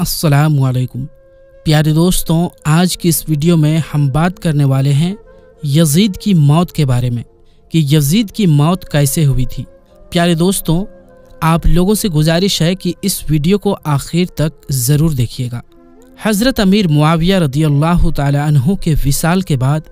अस्सलाम वालेकुम प्यारे दोस्तों, आज की इस वीडियो में हम बात करने वाले हैं यजीद की मौत के बारे में, कि यजीद की मौत कैसे हुई थी। प्यारे दोस्तों, आप लोगों से गुजारिश है कि इस वीडियो को आखिर तक ज़रूर देखिएगा। हज़रत अमीर मुआविया रदी अल्लाह तहों के विसाल के बाद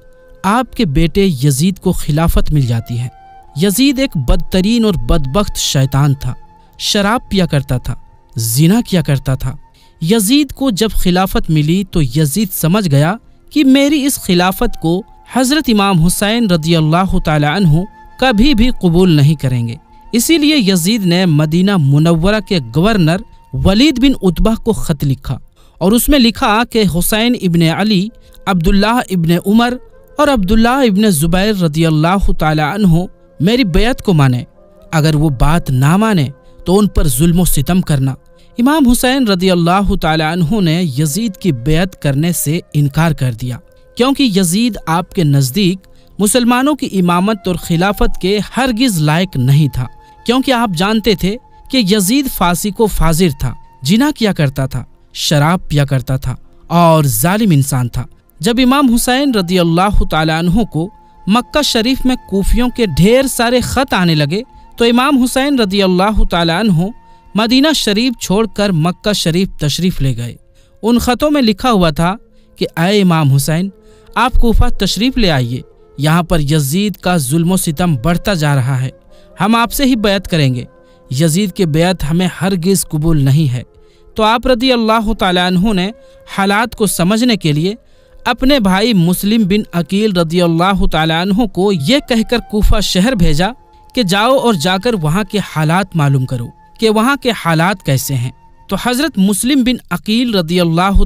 आपके बेटे यजीद को खिलाफत मिल जाती है। यजीद एक बदतरीन और बदबख्त शैतान था। शराब पिया करता था, जीना किया करता था। यजीद को जब खिलाफत मिली तो यजीद समझ गया कि मेरी इस खिलाफत को हज़रत इमाम हुसैन रदी अल्लाह तु कभी भी कबूल नहीं करेंगे। इसीलिए यजीद ने मदीना मुनव्वरा के गवर्नर वलीद बिन उतबा को खत लिखा और उसमें लिखा कि हुसैन इब्ने अली, अब्दुल्लाह इब्ने उमर और अब्दुल्लाह इब्ने जुबैर रदी अल्लाह तु मेरी बेयत को माने, अगर वो बात ना माने तो उन पर जुल्म सितम करना। इमाम हुसैन रदी अल्लाह तु ने यजीद की बेयत करने से इनकार कर दिया। क्योंकि यजीद आपके नज़दीक मुसलमानों की इमामत और खिलाफत के हरगिज लायक नहीं था। क्योंकि आप जानते थे कि यजीद फांसी को फाजिर था, जिना किया करता था, शराब पिया करता था और जालिम इंसान था। जब इमाम हुसैन रदी अल्लाह तु को मक्का शरीफ में कूफियों के ढेर सारे खत आने लगे तो इमाम हुसैन रदी अल्लाह तु मदीना शरीफ छोड़कर मक्का शरीफ तशरीफ़ ले गए। उन ख़तों में लिखा हुआ था कि अय इमाम हुसैन, आप कोफा तशरीफ़ ले आइए। यहाँ पर यजीद का जुल्म सितम बढ़ता जा रहा है। हम आपसे ही बैत करेंगे। यजीद के बैत हमें हर गिज कबूल नहीं है। तो आप रदी अल्लाह तु ने हालात को समझने के लिए अपने भाई मुस्लिम बिन अकील रदी अल्लाह तु को ये कहकर कोफा शहर भेजा कि जाओ और जाकर वहाँ के हालात मालूम करो कि वहाँ के हालात कैसे हैं। तो हज़रत मुस्लिम बिन अकील रदी अल्लाह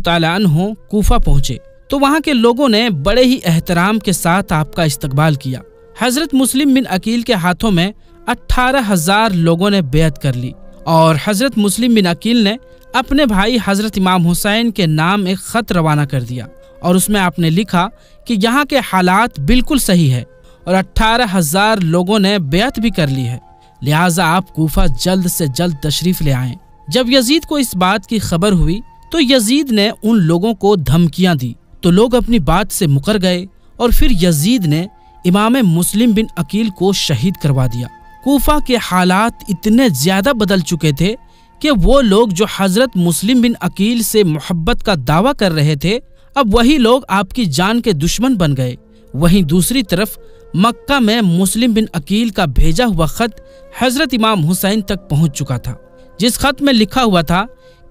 कूफा पहुँचे। तो वहाँ के लोगों ने बड़े ही एहतराम के साथ आपका इस्तकबाल किया। हज़रत मुस्लिम बिन अकील के हाथों में अठारह हज़ार लोगों ने बेहद कर ली और हज़रत मुस्लिम बिन अकील ने अपने भाई हज़रत इमाम हुसैन के नाम एक खत रवाना कर दिया। और उसमें आपने लिखा कि यहाँ के हालात बिल्कुल सही है। और अट्ठारह हज़ार लोगों ने बेत भी कर ली है। लिहाजा आप कोफा जल्द से जल्द तशरीफ़ ले आए। जब यजीद को इस बात की खबर हुई तो यजीद ने उन लोगों को धमकियाँ दी। तो लोग अपनी बात से मुकर गए और फिर यजीद ने इमाम मुस्लिम बिन अकील को शहीद करवा दिया। कोफा के हालात इतने ज़्यादा बदल चुके थे कि वो लोग जो हज़रत मुस्लिम बिन अकील से मोहब्बत का दावा कर रहे थे, अब वही लोग आपकी जान के दुश्मन बन गए। वहीं दूसरी तरफ़ मक्का में मुस्लिम बिन अकील का भेजा हुआ खत हज़रत इमाम हुसैन तक पहुँच चुका था, जिस खत में लिखा हुआ था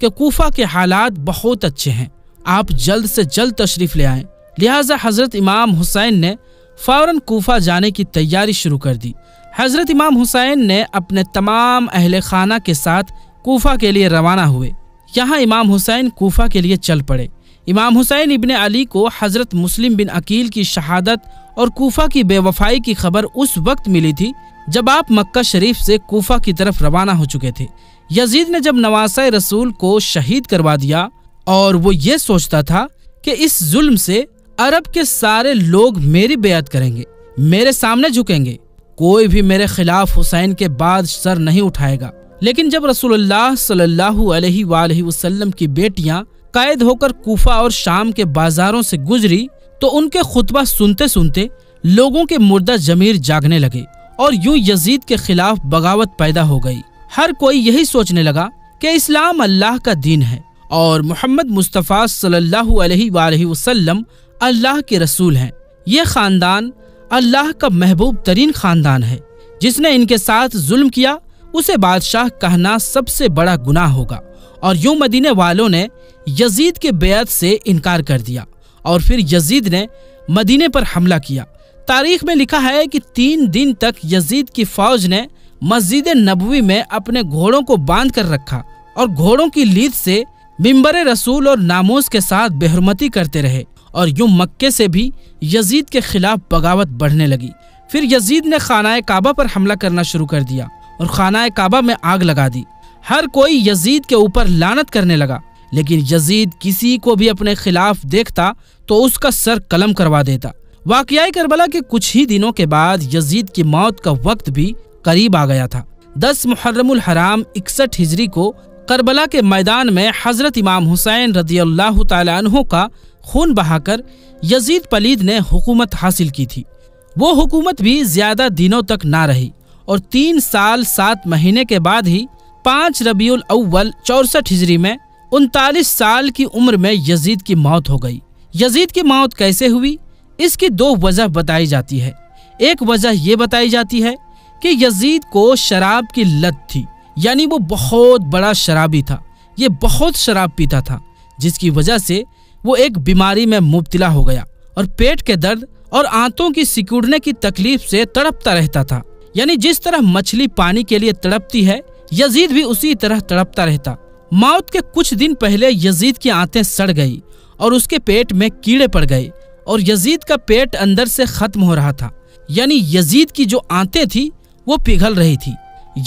कि कोफा के हालात बहुत अच्छे हैं, आप जल्द से जल्द तशरीफ़ ले आए। लिहाजा हज़रत इमाम हुसैन ने फ़ौरन कोफा जाने की तैयारी शुरू कर दी। हज़रत इमाम हुसैन ने अपने तमाम अहल खाना के साथ कोफा के लिए रवाना हुए। यहाँ इमाम हुसैन कोफा के लिए चल पड़े। इमाम हुसैन इबन अली को हज़रत मुस्लिम बिन अकील की शहादत और कोफा की बेवफाई की खबर उस वक्त मिली थी, जब आप मक्का शरीफ से कोफा की तरफ़ रवाना हो चुके थे। यजीद ने जब नवासा रसूल को शहीद करवा दिया, और वो ये सोचता था कि इस जुल्म से अरब के सारे लोग मेरी बेयत करेंगे, मेरे सामने झुकेंगे। कोई भी मेरे खिलाफ हुसैन के बाद सर नहीं उठाएगा। लेकिन जब रसूलुल्लाह सल्लल्लाहु अलैहि वसल्लम की बेटियाँ कैद होकर कोफा और शाम के बाजारों से गुजरी तो उनके खुतबा सुनते सुनते लोगों के मुर्दा जमीर जागने लगे और यूँ यजीद के खिलाफ बगावत पैदा हो गई। हर कोई यही सोचने लगा कि इस्लाम अल्लाह का दीन है और मोहम्मद मुस्तफ़ा सल्लल्लाहु अलैहि वसल्लम अल्लाह के रसूल हैं। ये खानदान अल्लाह का महबूब तरीन खानदान है। जिसने इनके साथ जुल्म किया, उसे बादशाह कहना सबसे बड़ा गुनाह होगा। और यूँ मदीने वालों ने यजीद के बेयत से इनकार कर दिया। और फिर यजीद ने मदीने पर हमला किया। तारीख में लिखा है कि तीन दिन तक यजीद की फौज ने मस्जिद नबवी में अपने घोड़ों को बाँध कर रखा और घोड़ों की लीद से मिम्बर रसूल और नामोज के साथ बेहरमती करते रहे और यूँ मक्के से भी यजीद के खिलाफ बगावत बढ़ने लगी। फिर यजीद ने खाना काबा पर हमला करना शुरू कर दिया और खाना काबा में आग लगा दी। हर कोई यजीद के ऊपर लानत करने लगा। लेकिन यजीद किसी को भी अपने खिलाफ देखता तो उसका सर कलम करवा देता। वाकई करबला के कुछ ही दिनों के बाद यजीद की मौत का वक्त भी करीब आ गया था। दस मुहर्रमुल हराम इकसठ हिजरी को करबला के मैदान में हज़रत इमाम हुसैन रदी अल्लाह तु का खून बहाकर यजीद पलीद ने हुकूमत हासिल की थी। वो हुकूमत भी ज़्यादा दिनों तक ना रही और तीन साल सात महीने के बाद ही पाँच रबीउल अव्वल चौसठ हिजरी में उनतालीस साल की उम्र में यजीद की मौत हो गई। यजीद की मौत कैसे हुई? इसकी दो वजह बताई जाती है। एक वजह यह बताई जाती है कि यजीद को शराब की लत थी, यानी वो बहुत बड़ा शराबी था। ये बहुत शराब पीता था, जिसकी वजह से वो एक बीमारी में मुबतला हो गया और पेट के दर्द और आंतों की सिकुड़ने की तकलीफ़ से तड़पता रहता था। यानी जिस तरह मछली पानी के लिए तड़पती है, यजीद भी उसी तरह तड़पता रहता। मौत के कुछ दिन पहले यजीद की आंतें सड़ गई और उसके पेट में कीड़े पड़ गए और यजीद का पेट अंदर से खत्म हो रहा था। यानी यजीद की जो आंतें थी, वो पिघल रही थी।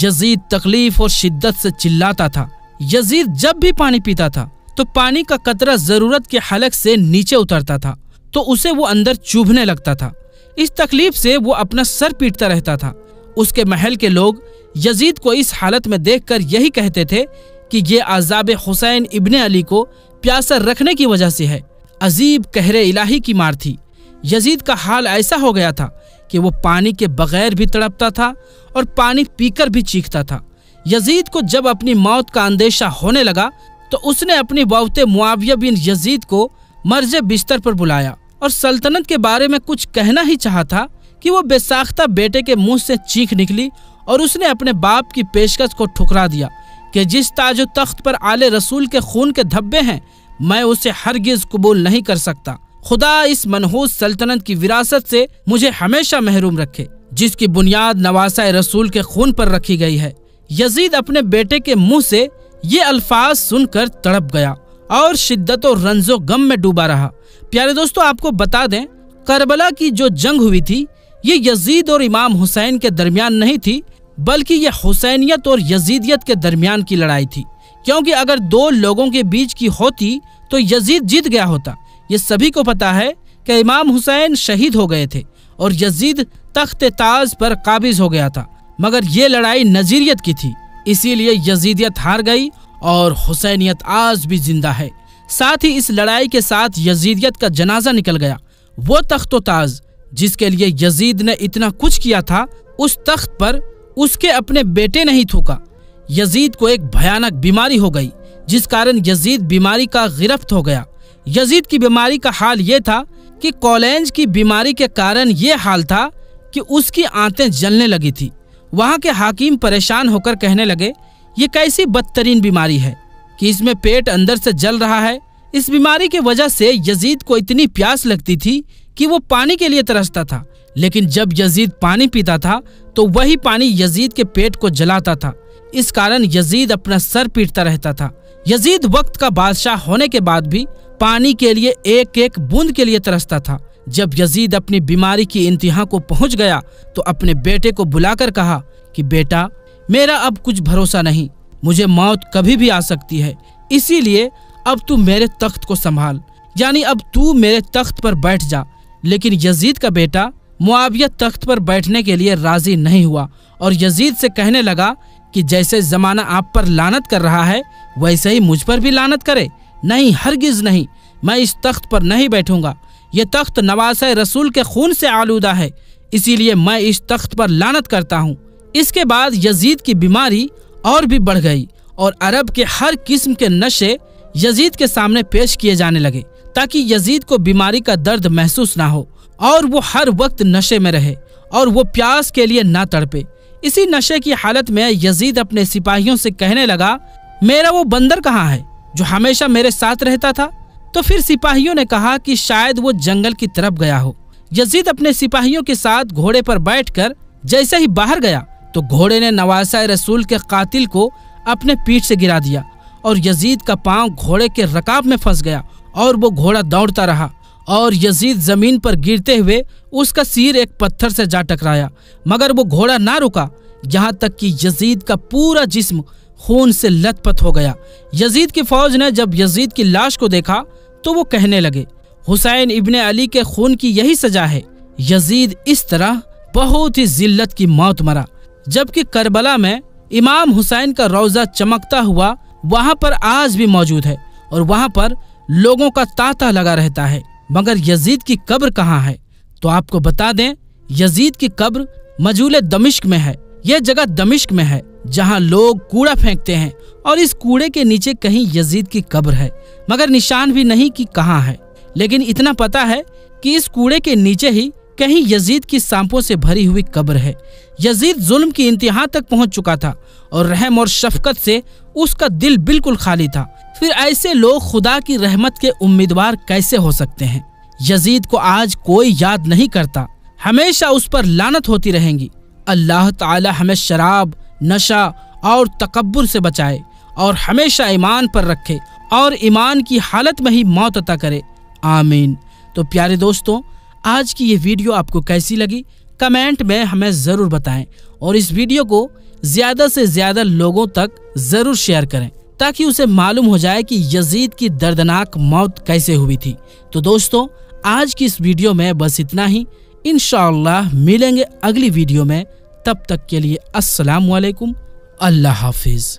यजीद तकलीफ़ और शिद्दत से चिल्लाता था। यजीद जब भी पानी पीता था तो पानी का कतरा ज़रूरत के हलक से नीचे उतरता था तो उसे वो अंदर चुभने लगता था। इस तकलीफ़ से वो अपना सर पीटता रहता था। उसके महल के लोग यजीद को इस हालत में देखकर यही कहते थे कि ये आजाब हुसैन इबन अली को प्यासा रखने की वजह से है। अजीब कहरे इलाही की मार थी। यजीद का हाल ऐसा हो गया था कि वो पानी के बगैर भी तड़पता था और पानी पीकर भी चीखता था। यजीद को जब अपनी मौत का अंदेशा होने लगा तो उसने अपनी बहुते मुआविया बिन यजीद को मर्ज बिस्तर पर बुलाया और सल्तनत के बारे में कुछ कहना ही चाहा था कि वो बेसाख्ता बेटे के मुँह से चीख निकली और उसने अपने बाप की पेशकश को ठुकरा दिया। कि जिस ताजो तख्त पर आले रसूल के खून के धब्बे हैं, मैं उसे हरगिज कबूल नहीं कर सकता। खुदा इस मनहूस सल्तनत की विरासत से मुझे हमेशा महरूम रखे, जिसकी बुनियाद नवासा रसूल के खून पर रखी गई है। यजीद अपने बेटे के मुँह से ये अल्फाज सुनकर तड़प गया और शिद्दत और रंजो गम में डूबा रहा। प्यारे दोस्तों, आपको बता दें, करबला की जो जंग हुई थी, ये यजीद और इमाम हुसैन के दरमियान नहीं थी बल्कि यह हुसैनियत और यजीदियत के दरमियान की लड़ाई थी। क्योंकि अगर दो लोगों के बीच की होती तो यजीद जीत गया होता। ये सभी को पता है कि इमाम हुसैन शहीद हो गए थे और यजीद तख्त ताज पर काबिज हो गया था। मगर ये लड़ाई नजीरियत की थी, इसीलिए यजीदियत हार गई और हुसैनियत आज भी ज़िंदा है। साथ ही इस लड़ाई के साथ यजीदियत का जनाजा निकल गया। वो तख्त ताज जिसके लिए यजीद ने इतना कुछ किया था, उस तख्त पर उसके अपने बेटे नहीं थूका। यजीद को एक भयानक बीमारी हो गई, जिस कारण यजीद बीमारी का गिरफ्त हो गया। यजीद की बीमारी का हाल ये था कि कॉलेंज की बीमारी के कारण ये हाल था कि उसकी आंतें जलने लगी थी। वहाँ के हाकिम परेशान होकर कहने लगे, ये कैसी बदतरीन बीमारी है कि इसमें पेट अंदर से जल रहा है। इस बीमारी की वजह से यजीद को इतनी प्यास लगती थी कि वो पानी के लिए तरसता था। लेकिन जब यजीद पानी पीता था तो वही पानी यजीद के पेट को जलाता था। इस कारण यजीद अपना सर पीटता रहता था। यजीद वक्त का बादशाह होने के बाद भी पानी के लिए एक एक बूंद के लिए तरसता था। जब यजीद अपनी बीमारी की इंतहा को पहुँच गया तो अपने बेटे को बुलाकर कहा कि, बेटा, मेरा अब कुछ भरोसा नहीं। मुझे मौत कभी भी आ सकती है। इसीलिए अब तू मेरे तख्त को संभाल। यानी अब तू मेरे तख्त पर बैठ जा। लेकिन यजीद का बेटा मुआविया तख्त पर बैठने के लिए राज़ी नहीं हुआ और यजीद से कहने लगा कि जैसे जमाना आप पर लानत कर रहा है, वैसे ही मुझ पर भी लानत करे। नहीं, हरगिज नहीं। मैं इस तख्त पर नहीं बैठूँगा। ये तख्त नवास रसूल के खून से आलूदा है। इसीलिए मैं इस तख्त पर लानत करता हूँ। इसके बाद यजीद की बीमारी और भी बढ़ गई और अरब के हर किस्म के नशे यजीद के सामने पेश किए जाने लगे। ताकि यजीद को बीमारी का दर्द महसूस ना हो और वो हर वक्त नशे में रहे और वो प्यास के लिए ना तड़पे। इसी नशे की हालत में यजीद अपने सिपाहियों से कहने लगा, मेरा वो बंदर कहाँ है जो हमेशा मेरे साथ रहता था? तो फिर सिपाहियों ने कहा कि शायद वो जंगल की तरफ़ गया हो। यजीद अपने सिपाहियों के साथ घोड़े पर बैठकर जैसे ही बाहर गया तो घोड़े ने नवासा रसूल के कातिल को अपने पीठ से गिरा दिया और यजीद का पाँव घोड़े के रकाब में फंस गया और वो घोड़ा दौड़ता रहा और यजीद ज़मीन पर गिरते हुए उसका सिर एक पत्थर से जा टकराया। मगर वो घोड़ा ना रुका यहाँ तक कि यजीद का पूरा जिस्म खून से लथपथ हो गया। यजीद की फौज ने जब यजीद की लाश को देखा तो वो कहने लगे, हुसैन इब्न अली के खून की यही सजा है। यजीद इस तरह बहुत ही जिल्लत की मौत मरा। जबकि करबला में इमाम हुसैन का रोजा चमकता हुआ वहाँ पर आज भी मौजूद है और वहाँ पर लोगों का तांता लगा रहता है, मगर यजीद की कब्र कहाँ है? तो आपको बता दें, यजीद की कब्र मजूल दमिश्क में है। यह जगह दमिश्क में है, जहाँ लोग कूड़ा फेंकते हैं और इस कूड़े के नीचे कहीं यजीद की कब्र है, मगर निशान भी नहीं कि कहाँ है। लेकिन इतना पता है कि इस कूड़े के नीचे ही कहीं यजीद की सांपों से भरी हुई कब्र है यजीद जुल्म की इंतहा तक पहुँच चुका था और रहम और शफकत से उसका दिल बिल्कुल खाली था। फिर ऐसे लोग खुदा की रहमत के उम्मीदवार कैसे हो सकते हैं? यजीद को आज कोई याद नहीं करता। हमेशा उस पर लानत होती रहेंगी। अल्लाह ताला हमें शराब, नशा और तकबर से बचाए और हमेशा ईमान पर रखे और ईमान की हालत में ही मौत अता करे। आमीन। तो प्यारे दोस्तों, आज की ये वीडियो आपको कैसी लगी? कमेंट में हमें ज़रूर बताएँ और इस वीडियो को ज़्यादा से ज़्यादा लोगों तक ज़रूर शेयर करें ताकि उसे मालूम हो जाए कि यजीद की दर्दनाक मौत कैसे हुई थी। तो दोस्तों, आज की इस वीडियो में बस इतना ही। इन मिलेंगे अगली वीडियो में। तब तक के लिए अस्सलाम अल्लाह हाफिज़।